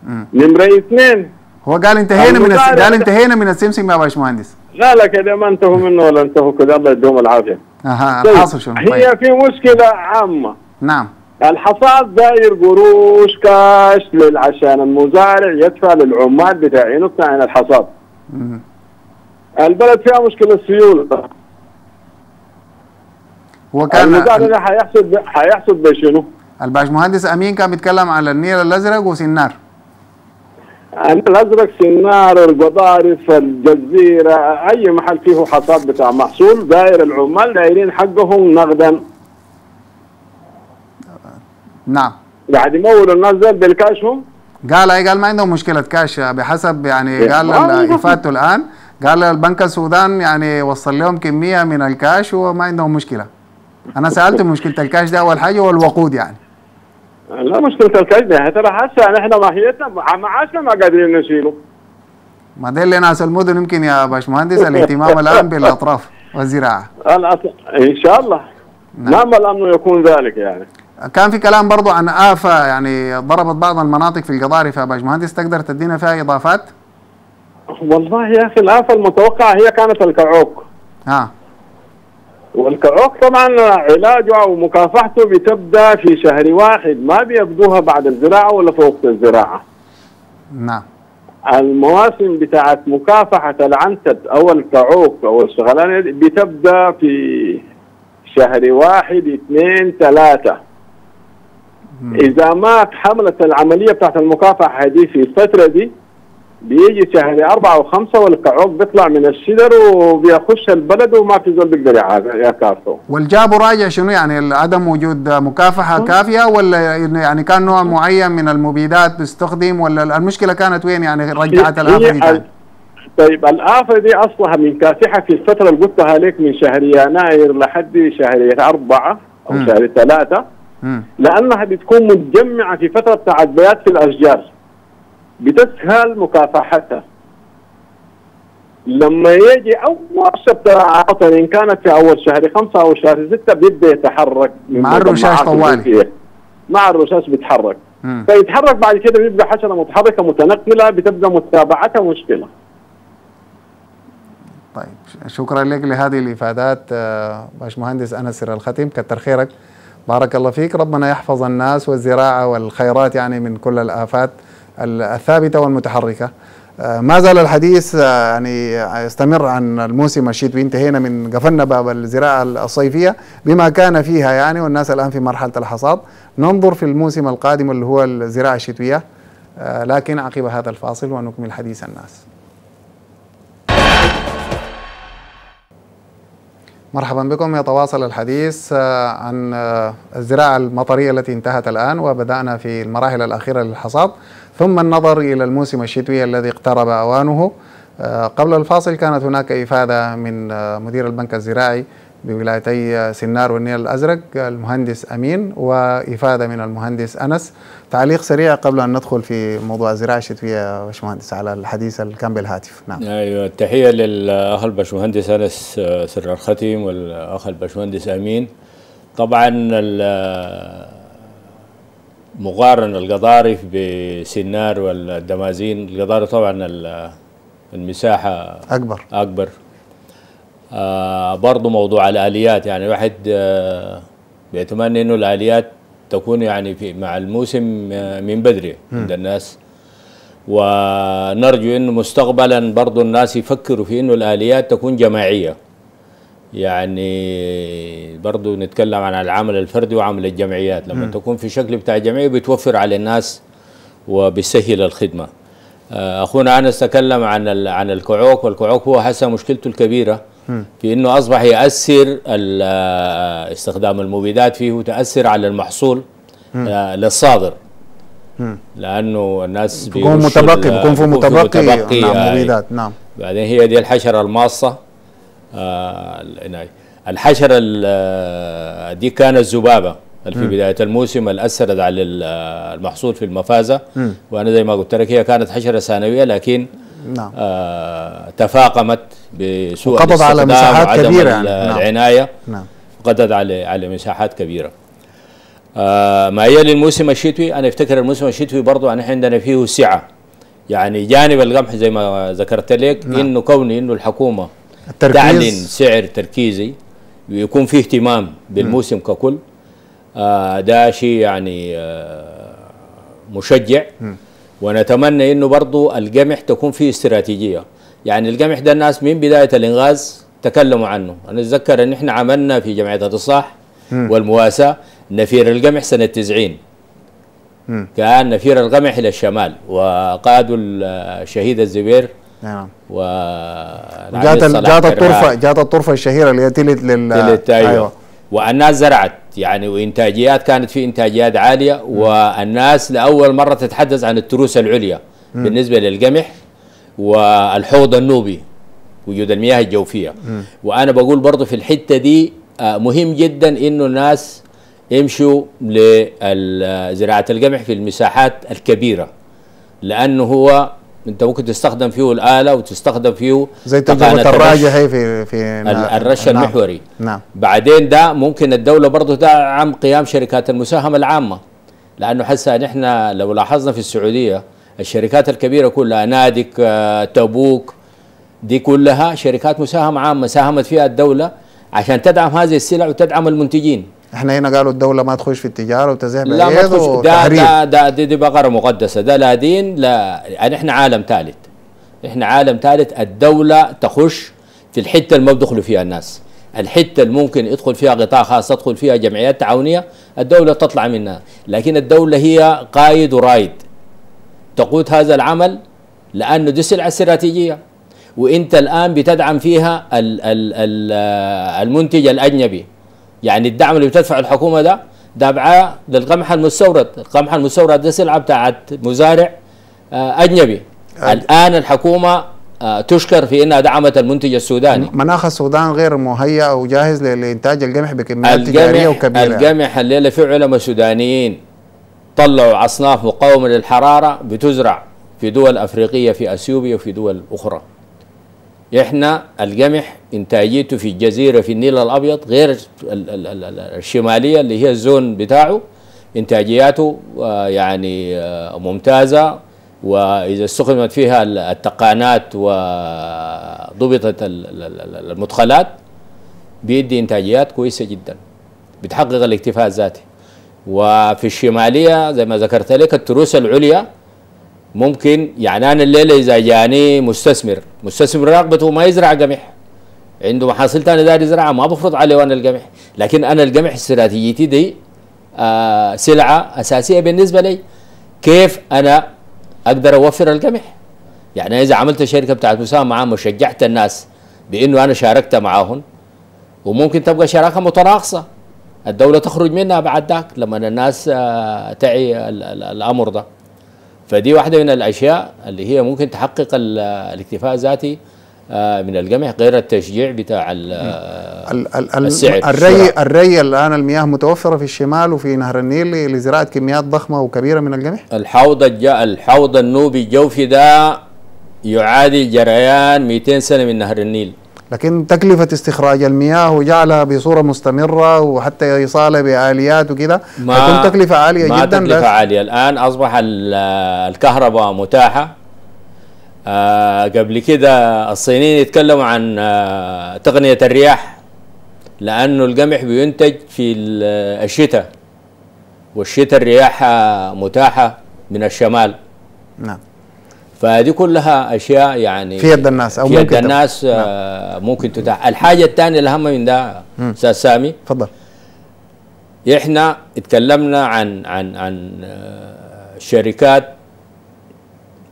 مم. نمرة اثنين. هو قال انتهينا من الس... قال انتهينا من السمسم يا باشمهندس. لا لا كده ما انتهوا منه ولا انتهوا كده. الله يديهم العافية. أها طيب، الحاصل شنو؟ طيب. هي في مشكلة عامة. نعم. الحصاد داير قروش كاش عشان المزارع يدفع للعمال بتاعينه بتاعين الحصاد. مم. البلد فيها مشكلة سيوله هو كان المزارع ده حيحصد ب- حيحصد بشنو؟ الباشمهندس أمين كان بيتكلم على النيل الأزرق وسنار الأزرق سنار القضارف الجزيرة أي محل فيه حصاد بتاع محصول داير العمال دايرين حقهم نقدا نعم قاعد يمولوا الناس بالكاشهم قال اي قال ما عندهم مشكلة كاش. بحسب يعني إيه، قال. إفادته الآن قال البنك السودان يعني وصل لهم كمية من الكاش وما عندهم مشكلة. أنا سألت مشكلة الكاش ده أول حاجة والوقود يعني. لا مشكلة الكاش ده. ترى هسه نحن ماهيتنا معاشنا ما قادرين نشيله. ما ده اللي ناس المدن يمكن يا باشمهندس الاهتمام الآن بالأطراف والزراعة. إن شاء الله. نعم. نامل انه يكون ذلك يعني. كان في كلام برضو عن آفة يعني ضربت بعض المناطق في القضارف يا باشمهندس تقدر تدينا فيها إضافات؟ والله يا أخي الآفة المتوقعة هي كانت الكعوك ها والكعوك طبعا علاجه أو مكافحته بتبدأ في شهر واحد ما بيبدوها بعد الزراعة ولا في وقت الزراعة. نعم المواسم بتاعت مكافحة العنتد أو الكعوك أو الشغلانة دي بتبدأ في شهر واحد اثنين ثلاثة. إذا ما حملت العملية بتاعت المكافحة دي في الفترة دي بيجي شهر أربعة وخمسة والكعوك بيطلع من الشجر وبيخش البلد وما في زول بيقدر يكافحه. والجاب راجع شنو يعني عدم وجود مكافحة كافية ولا يعني كان نوع معين من المبيدات بيستخدم ولا المشكلة كانت وين يعني رجعت الآفة دي؟ ال- طيب الآفة دي أصلها من كاسحة في الفترة اللي قلتها لك من شهر يناير لحد شهر أربعة أو مم. شهر ثلاثة مم. لأنها بتكون متجمعة في فترة بتاعت بيات في الأشجار. بتسهل مكافحتها. لما يجي أول شبكة عطن إن كانت في أول شهر خمسة أو شهر ستة بيبدأ يتحرك مع الرشاش طوالي. مع الرصاص بيتحرك. فيتحرك بعد كده بيبقى حشرة متحركة متنقلة بتبقى متابعتها مشكلة. طيب شكرا لك لهذه الإفادات آه، باشمهندس أنس سر الختم كتر خيرك. بارك الله فيك. ربنا يحفظ الناس والزراعة والخيرات يعني من كل الآفات الثابتة والمتحركة. آه، ما زال الحديث آه، يعني يستمر عن الموسم الشتوي انتهينا من قفلنا باب الزراعه الصيفية بما كان فيها يعني والناس الآن في مرحلة الحصاد. ننظر في الموسم القادم اللي هو الزراعة الشتوية آه، لكن عقب هذا الفاصل ونكمل حديث الناس. مرحبا بكم. يتواصل الحديث آه، عن آه، الزراعة المطرية التي انتهت الآن وبدأنا في المراحل الأخيرة للحصاد. ثم النظر إلى الموسم الشتوي الذي اقترب أوانه. آه، قبل الفاصل كانت هناك إفادة من مدير البنك الزراعي بولايتي آه، سنار والنيل الأزرق المهندس أمين وإفادة من المهندس أنس. تعليق سريع قبل أن ندخل في موضوع الزراعة الشتوية باشمهندس على الحديث اللي كان بالهاتف نعم. أيوه التحية للأخ الباشمهندس أنس آه، سر الختم والأخ الباشمهندس أمين. طبعا ال- مقارنة القضارف بسنار والدمازين القضارف طبعا ال- المساحة أكبر. أكبر. آه برضو موضوع الآليات. يعني واحد آه بيتمنى إنه الآليات تكون يعني في مع الموسم آه من بدري عند الناس. ونرجو إنه مستقبلا برضو الناس يفكروا في إنه الآليات تكون جماعية. يعني برضو نتكلم عن العمل الفردي وعمل الجمعيات. لما تكون في شكل بتاع جمعية بتوفر على الناس وبيسهل الخدمة. آه، أخونا أنس تكلم عن عن الكعوك. والكعوك هو حسب مشكلته الكبيرة. في انه اصبح ياثر استخدام المبيدات فيه تاثر على المحصول آه، للصادر. لأنه الناس بيكون متبقي بيكون في متبقي نعم آه، مبيدات نعم. بعدين هي دي الحشرة الماصة. آه ال- الحشرة ال- آه، دي كانت اللي في بداية الموسم اللي أثرت على ال- المحصول في المفازة. وأنا زي ما قلت لك هي كانت حشرة ثانوية لكن نعم. آه تفاقمت بسوء وقضت على مساحات ال- يعني. نعم. العناية. نعم. قضت على على مساحات كبيرة. آه ما يلي الموسم الشتوي أنا أفتكر الموسم الشتوي برضو إحنا عندنا فيه سعة. يعني جانب القمح زي ما ذكرت لك نعم. إنه كوني إنه الحكومة التركيز- تعلن سعر تركيزي ويكون فيه اهتمام بالموسم ككل. آه ده شيء يعني آه مشجع. ونتمنى إنه برضو القمح تكون فيه استراتيجية. يعني القمح ده الناس من بداية الإنغاز تكلموا عنه. أنا أتذكر إن إحنا عملنا في جمعية الإصلاح والمواساة نفير القمح سنة 90 كان نفير القمح إلى الشمال وقادوا الشهيد الزبير نعم. و جات جات الطرفه جات الطرفة الشهيرة اللي هي تلت لل أيوه, أيوة. والناس زرعت. يعني وانتاجيات كانت في إنتاجيات عالية والناس لأول مرة تتحدث عن التروس العليا بالنسبة للقمح والحوض النوبي وجود المياه الجوفية. وأنا بقول برضه في الحتة دي آه، مهم جدا إنه الناس يمشوا لزراعة القمح في المساحات الكبيرة لأنه هو انت ممكن تستخدم فيه الآلة وتستخدم فيه زي تجربه هي في في ال- الرش نعم. المحوري. نعم. بعدين ده ممكن الدولة برضه تدعم قيام شركات المساهمة العامة. لأنه حسا نحن لو لاحظنا في السعودية الشركات الكبيرة كلها نادك آه، تبوك دي كلها شركات مساهمة عامة ساهمت فيها الدولة عشان تدعم هذه السلع وتدعم المنتجين. إحنا هنا قالوا الدولة ما تخش في التجارة وتزيح لا ما تخش. ده ده ده دي, دي بقرة مقدسة. ده لا دين لا يعني إحنا عالم ثالث. إحنا عالم ثالث. الدولة تخش في الحتة اللي ما بيدخلوا فيها الناس. الحتة اللي ممكن يدخل فيها قطاع خاص تدخل فيها جمعيات تعاونية الدولة تطلع منها. لكن الدولة هي قايد ورايد تقود هذا العمل لأنه دي سلعة استراتيجية. وإنت الآن بتدعم فيها ال ال ال المنتج الأجنبي. يعني الدعم اللي بتدفع الحكومة ده دافعه للقمح المستورد، القمح المستورد ده سلعة بتاعت مزارع آه، أجنبي. الآن الحكومة آه، تشكر في إنها دعمت المنتج السوداني. مناخ السودان غير مهيأ أو جاهز ل- لإنتاج القمح بكميات تجارية وكبيرة. القمح الليلة في علماء سودانيين طلعوا أصناف مقاومة للحرارة بتزرع في دول أفريقية في أثيوبيا وفي دول أخرى. إحنا القمح إنتاجيته في الجزيرة في النيل الأبيض غير ال- ال- ال- ال- الشمالية اللي هي الزون بتاعه. إنتاجياته آه، يعني آه، ممتازة. وإذا استخدمت فيها التقانات وضبطت ال- ال- ال- المدخلات بيدي إنتاجيات كويسة جدا. بتحقق الاكتفاء الذاتي. وفي الشمالية زي ما ذكرت لك التروس العليا ممكن يعني أنا الليلة إذا جاني مستثمر مستثمر رغبته ما يزرع قمح. عنده محاصيل ثانية داير يزرعها ما بفرض عليه أنا القمح. لكن أنا القمح استراتيجيتي دي آه سلعة أساسية بالنسبة لي. كيف أنا أقدر أوفر القمح؟ يعني إذا عملت شركة بتاعت مساهمه معاهم وشجعت الناس بإنه أنا شاركت معاهم وممكن تبقى شراكة متناقصة. الدولة تخرج منها بعد ذاك لما الناس آه، تعي ال- ال- الأمر ده. فدي واحدة من الأشياء اللي هي ممكن تحقق ال- الاكتفاء الذاتي آه، من القمح غير التشجيع بتاع ال- السعر، الري. الري الآن المياه متوفرة في الشمال وفي نهر النيل لزراعة كميات ضخمة وكبيرة من القمح الحوض الجا الحوض النوبي الجوفي ده يعادل جريان 200 سنة من نهر النيل. لكن تكلفة استخراج المياه وجعلها بصورة مستمرة وحتى ايصالها بآليات وكده تكون تكلفة عالية ما جدا تكلفة بس- عالية. الآن أصبح ال- الكهرباء متاحة. آه قبل كده الصينيين يتكلموا عن آه تقنية الرياح لأنه القمح بينتج في ال- الشتاء والشتاء الرياح متاحة من الشمال. نعم. فدي كلها أشياء يعني في يد الناس أو في يد. الناس آه ممكن تتاح الحاجة الثانية الأهم من ده أستاذ سامي. تفضل. إحنا اتكلمنا عن عن عن آه، شركات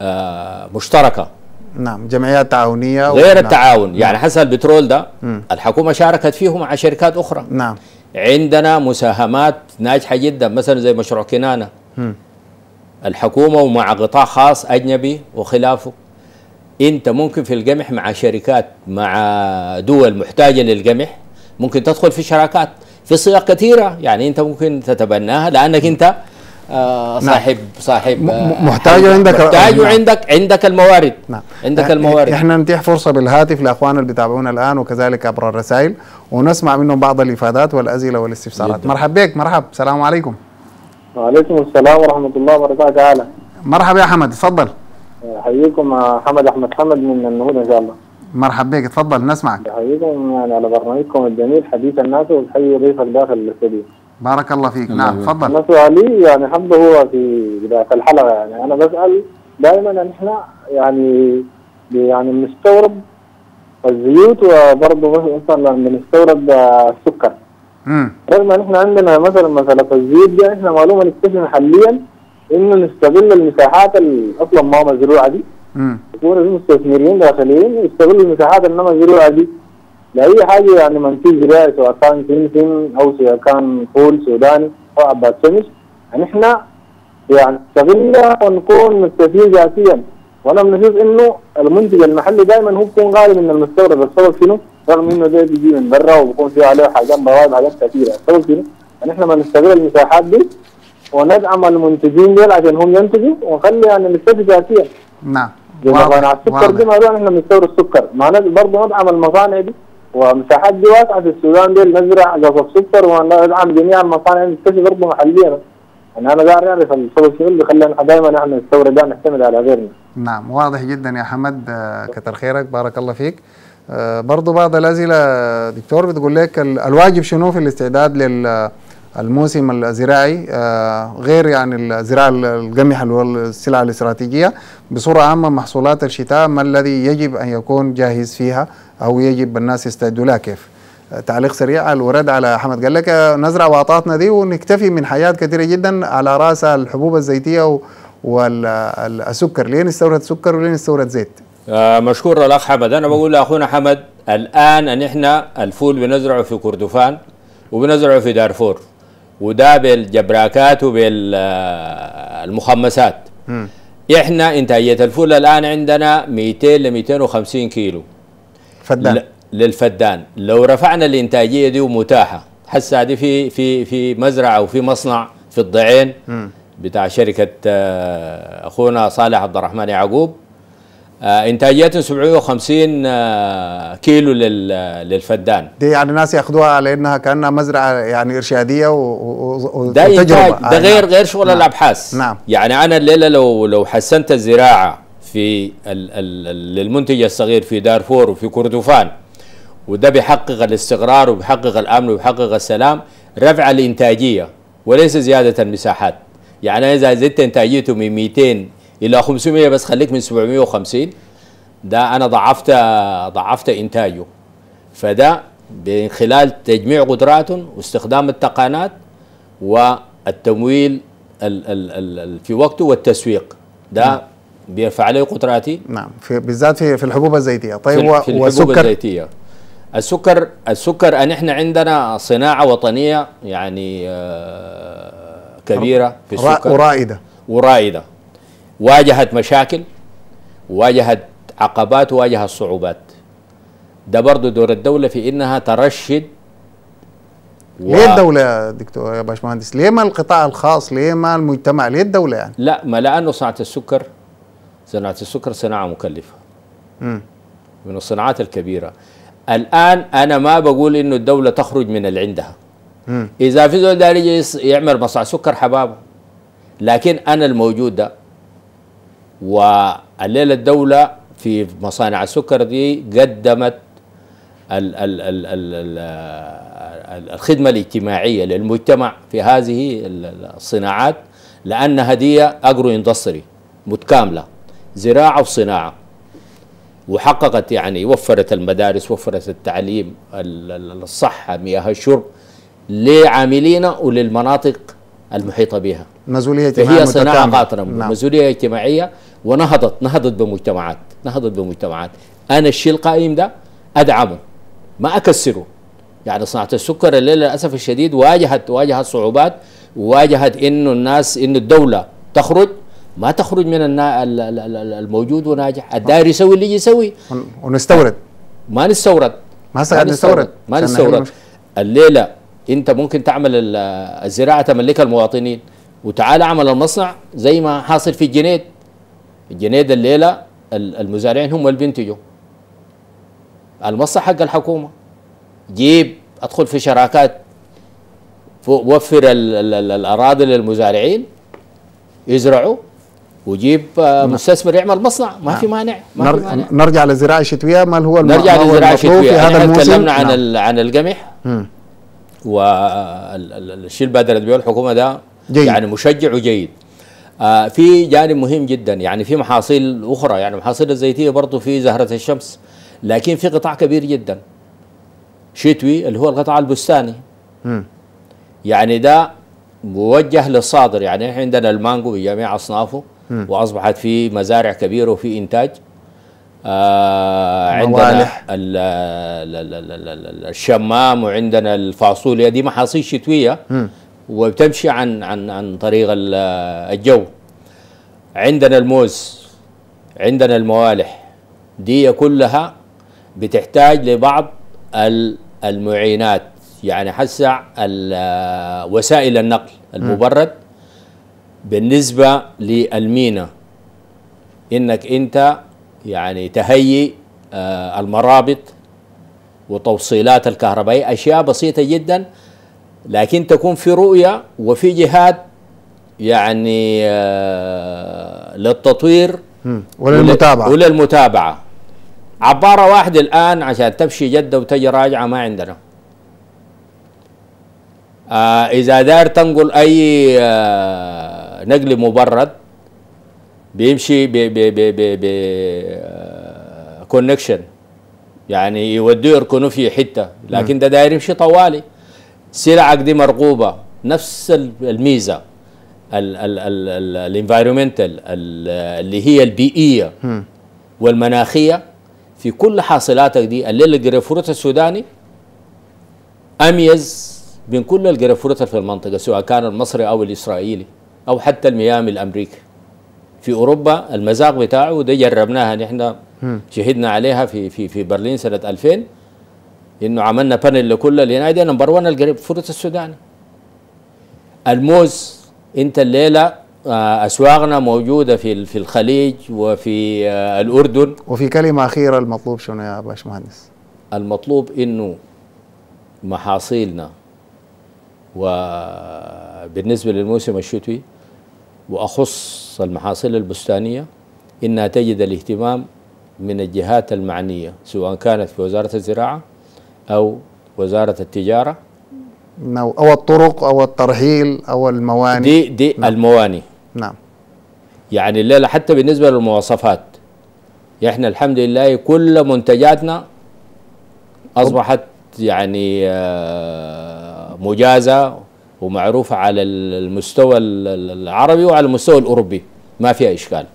آه، مشتركة. نعم جمعيات تعاونية غير نعم. التعاون. يعني حسب البترول ده الحكومة شاركت فيه مع شركات أخرى. نعم. عندنا مساهمات ناجحة جدا مثلا زي مشروع كنانة. الحكومة ومع قطاع خاص أجنبي وخلافه. أنت ممكن في القمح مع شركات مع دول محتاجة للقمح ممكن تدخل في شراكات في صيغ كثيرة. يعني أنت ممكن تتبناها لأنك أنت آه صاحب صاحب م- آه، محتاج وعندك- محتاج نعم. وعندك عندك الموارد. نعم. عندك الموارد. إحنا نتيح فرصة بالهاتف لاخواننا اللي بيتابعونا الآن وكذلك عبر الرسائل ونسمع منهم بعض الإفادات والاسئله والاستفسارات. جداً. مرحبا بك مرحب السلام عليكم. وعليكم السلام ورحمة الله وبركاته. تعالى. مرحبا يا حمد تفضل أحييكم حمد أحمد حمد من النهود إن شاء الله. مرحبا بك تفضل نسمعك. أحييكم يعني على برنامجكم الجميل حديث الناس وتحيي ضيفك داخل الاستوديو. بارك الله فيك. نعم. تفضل أنا سؤالي يعني حبه هو في بداية الحلقة يعني. أنا بسأل دائما إن إحنا يعني يعني بنستورد الزيوت وبرضه مثلا بنستورد السكر. رغم ان إحنا عندنا مثلا مساله الزيوت دي إحنا معلومه نكتشف حاليا إنه نستغل المساحات اللي أصلا ما مزروعة دي. امم يكون في مستثمرين داخليين يستغلوا المساحات اللي ما مزروعة دي. لأي حاجة يعني منتج زراعي سواء كان سمسم أو سواء كان فول سوداني أو عباد شمس يعني إحنا يعني نستغلها ونكون مستفيدين ذاتيا. وأنا بنشوف إنه المنتج المحلي دائما هو بيكون غالي من المستورد. السبب شنو؟ رغم إنه ده بيجي من برا وبيكون فيه عليه حاجات مواد حاجات كثيرة. السبب شنو؟ يعني إحنا ما نستغل المساحات دي وندعم المنتجين دول عشان هم ينتجوا ونخلي يعني نستفيد ذاتيا نعم. مصانع السكر دي ما إحنا بنستورد السكر. ما برضه ندعم المصانع دي. ومساحات دي واسعة في السودان دي نزرع قصب سكر وندعم جميع المصانع نكتفي برضه محليا يعني أنا قاعد أعرف السبب شنو اللي خلانا دائما إحنا نستورد نعتمد على غيرنا. نعم. واضح جدا يا حمد. آه، كتر خيرك. بارك الله فيك. آه، برضو بعض الأسئلة دكتور بتقول لك ال- الواجب شنو في الاستعداد للموسم الزراعي؟ آه، غير يعني الزراعة القمح اللي هو الاستراتيجية بصورة عامة محصولات الشتاء ما الذي يجب أن يكون جاهز فيها أو يجب الناس يستعدوا لها؟ كيف؟ آه، تعليق سريع الورد على حمد قال لك نزرع واطاتنا دي ونكتفي من حاجات كثيرة جدا على رأسها الحبوب الزيتية والسكر ليه نستورد سكر وليه نستورد زيت. آه مشكور الأخ حمد. أنا بقول لأخونا حمد الآن إن إحنا الفول بنزرعه في كردفان وبنزرعه في دارفور وده بالجبراكات وبالمخمسات إحنا إنتاجية الفول الآن عندنا 200 ل 250 كيلو. فدان. للفدان. لو رفعنا الإنتاجية دي ومتاحة هسه دي في في في مزرعة أو في مصنع في الضعين بتاع شركة آه، أخونا صالح عبد الرحمن يعقوب. آه انتاجيتهم 750 آه كيلو لل- للفدان دي يعني ناس ياخذوها على انها كأنها مزرعة يعني إرشادية ده إنتاج وتجربه ده آه، غير نعم. غير شغل نعم. الأبحاث نعم. يعني أنا الليلة لو لو حسنت الزراعة في ال ال ال- للمنتج الصغير في دارفور وفي كردفان وده بيحقق الاستقرار وبيحقق الأمن وبيحقق السلام رفع الإنتاجية وليس زيادة المساحات يعني إذا زدت إنتاجيته من 200 إلى 500 بس خليك من 750 ده أنا ضعفت ضعفت إنتاجه. فده من خلال تجميع قدراتهم واستخدام التقانات والتمويل ال ال ال في وقته والتسويق. ده بيرفع عليه قدراتي. نعم. في بالذات في في الحبوب الزيتية. طيب في, في الحبوب والسكر؟ الزيتية. السكر السكر أن إحنا عندنا صناعة وطنية يعني آه، كبيرة في السكر. ورائدة. ورائدة. واجهت مشاكل واجهت عقبات وواجهت صعوبات. ده برضو دور الدولة في إنها ترشد و- ليه الدولة يا دكتور يا باشمهندس؟ ليه ما القطاع الخاص؟ ليه ما المجتمع؟ ليه الدولة يعني؟ لا ما لأنه صناعة السكر صناعة السكر صناعة مكلفة. مم. من الصناعات الكبيرة. الآن أنا ما بقول إنه الدولة تخرج من اللي عندها. مم. إذا في زول داري يعمل مصنع سكر حبابه. لكن أنا الموجود ده والليلة الدولة في مصانع السكر دي قدمت ال ال ال ال ال ال الخدمة الاجتماعية للمجتمع في هذه ال- ال- الصناعات لأنها دي أجرو اندستري متكاملة زراعة وصناعة. وحققت يعني وفرت المدارس وفرت التعليم ال- ال- الصحة مياه الشرب لعاملينا وللمناطق المحيطة بها. مسؤوليه اجتماعية فهي صناعة. قاطرة. نعم. مسؤولية اجتماعية ونهضت نهضت بمجتمعات نهضت بمجتمعات. أنا الشيء القائم ده أدعمه ما أكسره. يعني صناعة السكر الليلة للأسف الشديد واجهت واجهت صعوبات وواجهت إنه الناس إنه الدولة تخرج. ما تخرج من النا ال- ال- ال- الموجود وناجح. الداير يسوي اللي يسوي. ون- ونستورد. ما نستورد. ما نستورد. ما نستورد. الليلة انت ممكن تعمل ال- الزراعة تملكها المواطنين وتعال اعمل المصنع زي ما حاصل في الجنيد الجنيد الليلة ال- المزارعين هم اللي بينتجوا. المصنع حق الحكومة. جيب ادخل في شراكات. وفر ال- ال- ال- الاراضي للمزارعين. يزرعوا. وجيب آه، مستثمر يعمل مصنع. ما في مانع. ما في نر- مانع. نرجع للزراعه الشتويه ما هو نرجع للزراعه الشتويه في هذا الموسم؟ تكلمنا عن نعم. عن القمح. والشيء اللي بادرت به الحكومة ده جيد. يعني مشجع وجيد. آه في جانب مهم جدا يعني في محاصيل أخرى يعني محاصيل الزيتية برضه في زهرة الشمس لكن في قطاع كبير جدا. شتوي اللي هو القطاع البستاني. مم. يعني ده موجه للصادر يعني إحنا عندنا المانجو بجميع أصنافه وأصبحت في مزارع كبيرة وفي إنتاج. آه عندنا. ال- ال- ال- الشمام وعندنا الفاصوليا دي محاصيل شتوية. وبتمشي عن عن عن طريق ال- الجو. عندنا الموز عندنا الموالح. دي كلها بتحتاج لبعض ال- المعينات يعني حسع وسائل النقل المبرد بالنسبة للمينا. إنك أنت يعني تهيئ آه، المرابط وتوصيلات الكهربائية أشياء بسيطة جدا لكن تكون في رؤية وفي جهات يعني آه، للتطوير مم. وللمتابعة. ول- وللمتابعة. عبارة واحدة الآن عشان تمشي جدة وتجي راجعة ما عندنا. آه إذا دار تنقل أي آه نقل مبرد بيمشي ب ب ب ب ب connection يعني يوديه يركنوا في حتة. لكن ده داير يمشي طوالي. سلعك دي مرغوبة. نفس ال- الميزة. ال environmental اللي هي البيئية مم. والمناخية. في كل حاصلاتك دي الليلة الجريب فروت السوداني أميز بين كل الجريب فروت في المنطقة سواء كان المصري أو الإسرائيلي أو حتى الميامي الأمريكي. في أوروبا المذاق بتاعه وده جربناها نحن شهدنا عليها في في في برلين سنة 2000 إنه عملنا panel لكل لأن ده number 1 الجريب فروت السوداني الموز أنت الليلة آه، أسواقنا موجودة في في الخليج وفي آه، الأردن. وفي كلمة أخيرة المطلوب شنو يا باشمهندس؟ المطلوب إنه محاصيلنا وبالنسبه للموسم الشتوي وأخص المحاصيل البستانية إنها تجد الاهتمام من الجهات المعنية سواء كانت في وزارة الزراعة أو وزارة التجارة. أو أو الطرق أو الترحيل أو المواني. دي دي المواني. نعم. يعني الليلة حتى بالنسبة للمواصفات. إحنا الحمد لله كل منتجاتنا أصبحت يعني آه، مجازة ومعروفه على المستوى ال- ال- العربي وعلى المستوى الأوروبي. ما فيها إشكال.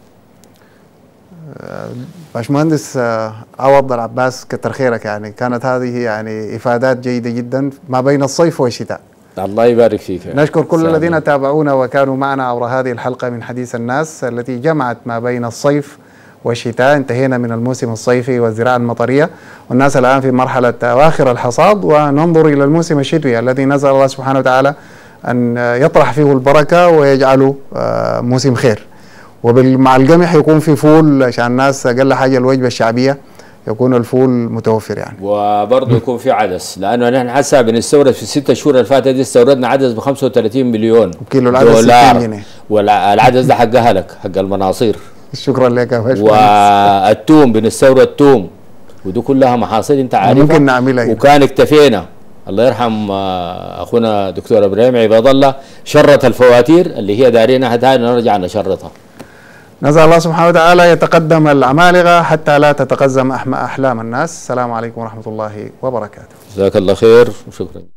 باشمهندس آه، عوض العباس كتر خيرك يعني كانت هذه يعني إفادات جيدة جدا ما بين الصيف والشتاء. الله يبارك فيك. نشكر كل سلام. الذين تابعونا وكانوا معنا عبر هذه الحلقة من حديث الناس التي جمعت ما بين الصيف والشتاء انتهينا من الموسم الصيفي والزراعة المطرية والناس الآن في مرحلة أواخر الحصاد وننظر إلى الموسم الشتوي الذي نزل الله سبحانه وتعالى أن يطرح فيه البركة ويجعله آه، موسم خير. ومع القمح يكون في فول عشان الناس أقل حاجة الوجبة الشعبية يكون الفول متوفر يعني. وبرضه يكون في عدس لأنه نحن هسه بنستورد في الست شهور اللي فاتت دي استوردنا عدس ب 35 مليون وكيلو العدس 60 دولار جنيه. والعدس ده حق اهلك حق المناصير. شكرا لك يا باشمهندس. والتوم بنستورد توم ودي كلها محاصيل انت عارفها. ممكن نعملها هنا. وكان اكتفينا. الله يرحم آه، أخونا دكتور إبراهيم عباد الله شرط الفواتير اللي هي دارينا حتى نرجع نشرطها. نسأل الله سبحانه وتعالى يتقدم العمالقة حتى لا تتقزم أحلام الناس. السلام عليكم ورحمة الله وبركاته. جزاك الله خير. وشكرا